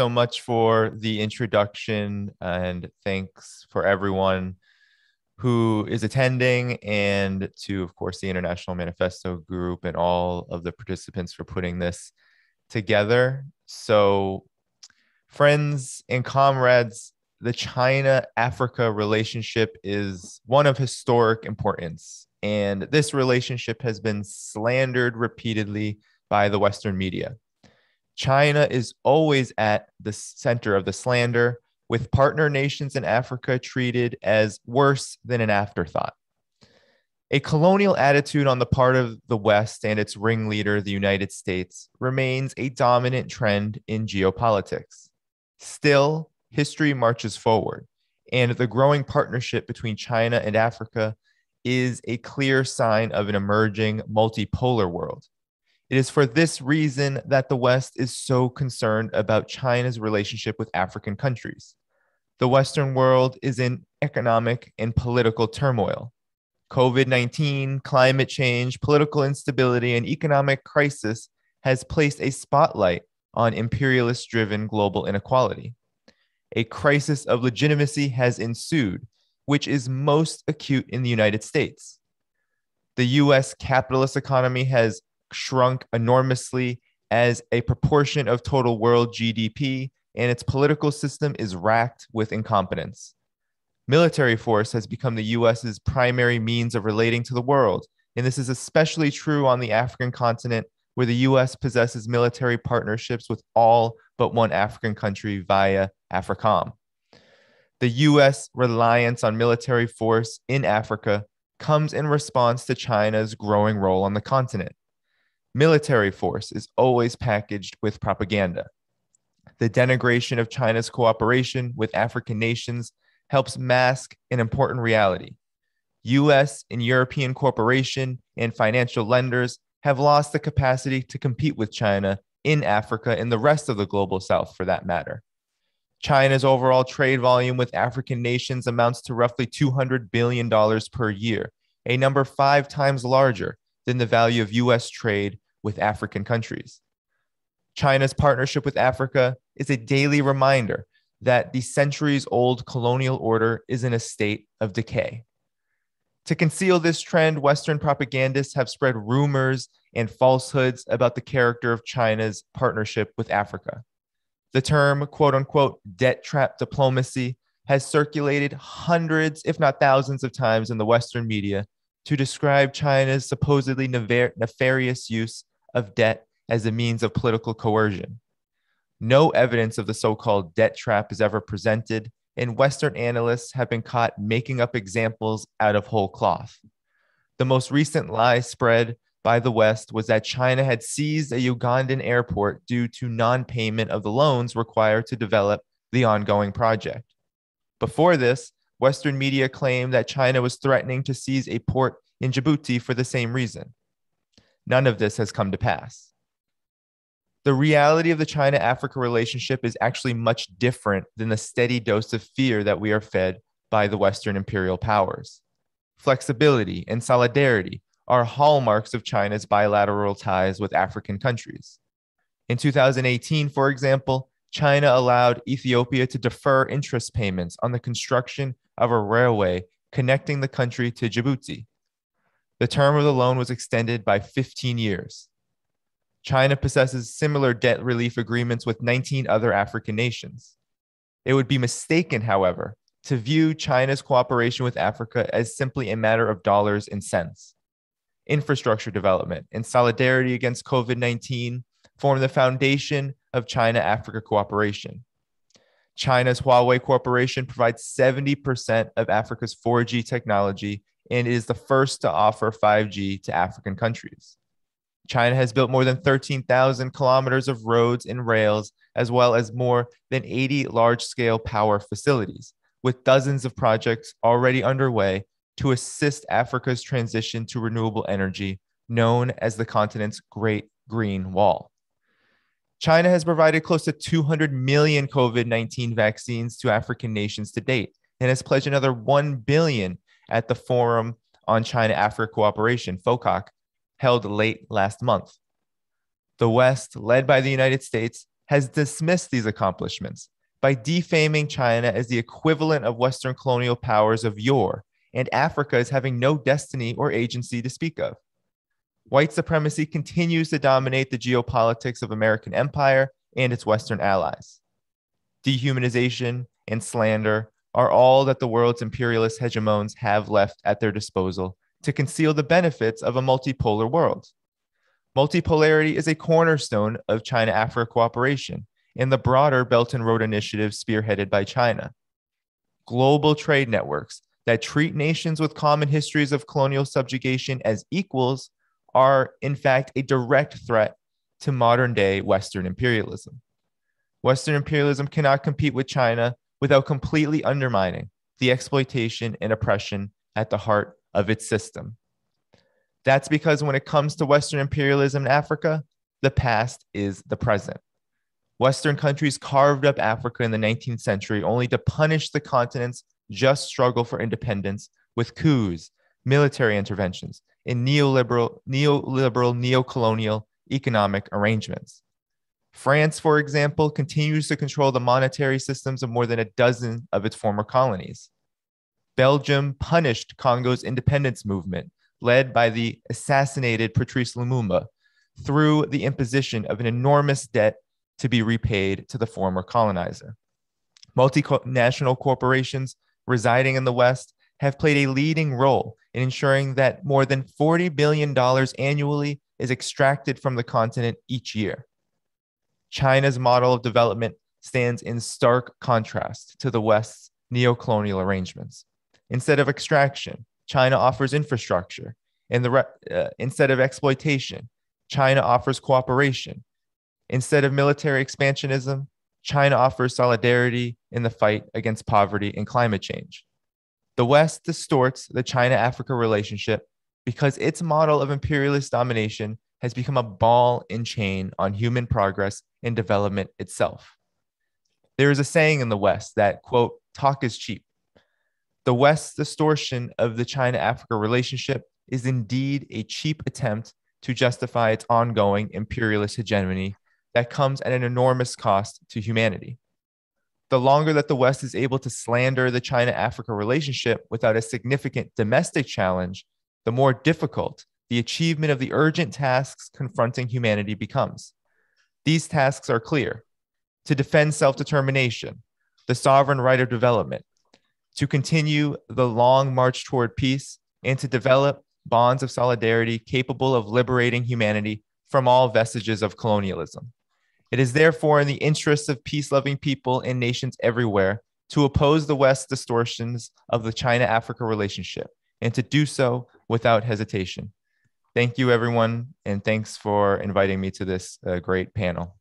so much for the introduction and thanks for everyone who is attending and to of course the international manifesto group and all of the participants for putting this together. So friends and comrades the china africa relationship is one of historic importance and this relationship has been slandered repeatedly by the western media China is always at the center of the slander, with partner nations in Africa treated as worse than an afterthought. A colonial attitude on the part of the West and its ringleader, the United States, remains a dominant trend in geopolitics. Still, history marches forward, and the growing partnership between China and Africa is a clear sign of an emerging multipolar world. It is for this reason that the West is so concerned about China's relationship with African countries. The Western world is in economic and political turmoil. COVID 19, climate change, political instability, and economic crisis has placed a spotlight on imperialist driven global inequality. A crisis of legitimacy has ensued, which is most acute in the United States. The US capitalist economy has shrunk enormously as a proportion of total world GDP, and its political system is racked with incompetence. Military force has become the US's primary means of relating to the world, and this is especially true on the African continent, where the US possesses military partnerships with all but one African country via AFRICOM. The US reliance on military force in Africa comes in response to China's growing role on the continent military force is always packaged with propaganda. The denigration of China's cooperation with African nations helps mask an important reality. US and European corporation and financial lenders have lost the capacity to compete with China in Africa and the rest of the global south for that matter. China's overall trade volume with African nations amounts to roughly $200 billion per year, a number five times larger than the value of US trade with African countries. China's partnership with Africa is a daily reminder that the centuries old colonial order is in a state of decay. To conceal this trend, Western propagandists have spread rumors and falsehoods about the character of China's partnership with Africa. The term, quote unquote, debt trap diplomacy has circulated hundreds, if not thousands, of times in the Western media to describe China's supposedly nefarious use of debt as a means of political coercion. No evidence of the so called debt trap is ever presented, and Western analysts have been caught making up examples out of whole cloth. The most recent lie spread by the West was that China had seized a Ugandan airport due to non payment of the loans required to develop the ongoing project. Before this, Western media claimed that China was threatening to seize a port in Djibouti for the same reason. None of this has come to pass. The reality of the China Africa relationship is actually much different than the steady dose of fear that we are fed by the Western imperial powers. Flexibility and solidarity are hallmarks of China's bilateral ties with African countries. In 2018, for example, China allowed Ethiopia to defer interest payments on the construction of a railway connecting the country to Djibouti. The term of the loan was extended by 15 years. China possesses similar debt relief agreements with 19 other African nations. It would be mistaken, however, to view China's cooperation with Africa as simply a matter of dollars and cents. Infrastructure development and solidarity against COVID 19 form the foundation of China Africa cooperation. China's Huawei Corporation provides 70% of Africa's 4G technology and is the first to offer 5G to African countries. China has built more than 13,000 kilometers of roads and rails, as well as more than 80 large scale power facilities, with dozens of projects already underway to assist Africa's transition to renewable energy, known as the continent's Great Green Wall. China has provided close to 200 million COVID 19 vaccines to African nations to date and has pledged another 1 billion at the Forum on China Africa Cooperation, FOCAC, held late last month. The West, led by the United States, has dismissed these accomplishments by defaming China as the equivalent of Western colonial powers of yore, and Africa as having no destiny or agency to speak of. White supremacy continues to dominate the geopolitics of American empire and its Western allies. Dehumanization and slander are all that the world's imperialist hegemons have left at their disposal to conceal the benefits of a multipolar world. Multipolarity is a cornerstone of China Africa cooperation and the broader Belt and Road Initiative spearheaded by China. Global trade networks that treat nations with common histories of colonial subjugation as equals are, in fact, a direct threat to modern day Western imperialism. Western imperialism cannot compete with China without completely undermining the exploitation and oppression at the heart of its system. That's because when it comes to Western imperialism in Africa, the past is the present. Western countries carved up Africa in the 19th century only to punish the continent's just struggle for independence with coups, military interventions, and neoliberal, neoliberal, neocolonial economic arrangements. France, for example, continues to control the monetary systems of more than a dozen of its former colonies. Belgium punished Congo's independence movement, led by the assassinated Patrice Lumumba, through the imposition of an enormous debt to be repaid to the former colonizer. Multinational corporations residing in the West have played a leading role in ensuring that more than $40 billion annually is extracted from the continent each year. China's model of development stands in stark contrast to the West's neocolonial arrangements. Instead of extraction, China offers infrastructure. In the uh, instead of exploitation, China offers cooperation. Instead of military expansionism, China offers solidarity in the fight against poverty and climate change. The West distorts the China Africa relationship because its model of imperialist domination has become a ball and chain on human progress and development itself. There is a saying in the West that, quote, talk is cheap. The West's distortion of the China Africa relationship is indeed a cheap attempt to justify its ongoing imperialist hegemony that comes at an enormous cost to humanity. The longer that the West is able to slander the China Africa relationship without a significant domestic challenge, the more difficult the achievement of the urgent tasks confronting humanity becomes. These tasks are clear to defend self determination, the sovereign right of development, to continue the long march toward peace, and to develop bonds of solidarity capable of liberating humanity from all vestiges of colonialism. It is therefore in the interests of peace loving people and nations everywhere to oppose the West's distortions of the China Africa relationship and to do so without hesitation. Thank you, everyone, and thanks for inviting me to this uh, great panel.